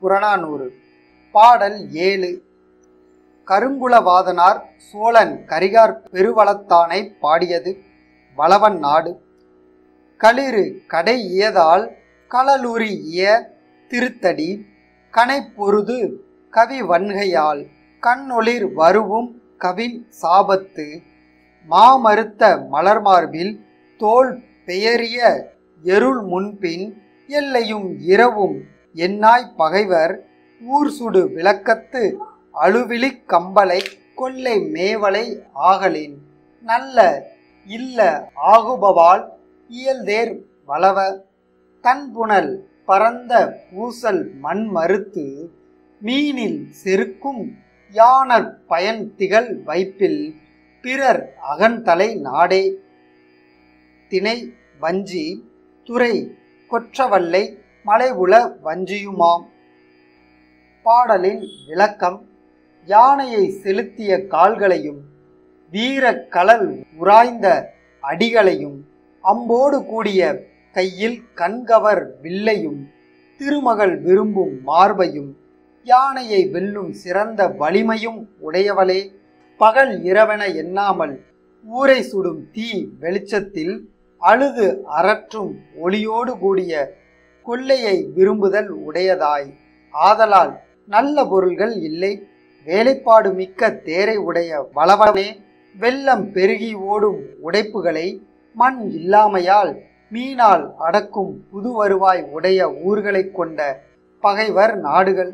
புறநானூறு. பாடல் ஏழு. கருங்குலவாதனார் சோழன் கரிகார் பெருவளத்தானை பாடியது வளவன் நாடு. களிறு கடை இயதால் களலுரிய திருத்தடி. கனைப்பொருது கவி வன்கையால் கண்ணொளிர் வருவும் கவின் சாபத்து. மாமறுத்த மலர்மார்பில் தோல் பெயரிய எருள் முன்பின் எல்லையும் இரவும் என்னாய் பகைவர் ஊர் சுடு விளக்கத்து அழுவிழி கம்பலை கொள்ளை மேவலை ஆகலின். நல்ல இல்ல ஆகுபவால் இயல்தேர் வளவ. தன்புணல் பரந்த பூசல் மண் மறுத்து மீனில் செருக்கும் யானர் பயன் திகழ் வைப்பில் பிறர் அகன்தலை நாடே. திணை வஞ்சி துறை கொற்றவல்லை மலைவுல வஞ்சியுமாம். பாடலின் விளக்கம் யானையை செலுத்திய கால்களையும் வீர கலல் உராய்ந்த அடிகளையும் அம்போடு கூடிய கையில் கண்கவர் வில்லையும் திருமகள் விரும்பும் மார்பையும் யானையை வெல்லும் சிறந்த வலிமையும் உடையவளே. பகல் இரவென எண்ணாமல் ஊரை சுடும் தீ வெளிச்சத்தில் அழுது அரற்றும் ஒளியோடு கூடிய கொள்ளையை விரும்புதல் உடையதாய். ஆதலால் நல்ல பொருள்கள் இல்லை. வேலைப்பாடு மிக்க தேரை உடைய வளவனே வெள்ளம் பெருகி ஓடும் உடைப்புகளை மண் இல்லாமையால் மீனால் அடக்கும் புது வருவாய் உடைய ஊர்களைக் கொண்ட பகைவர் நாடுகள்.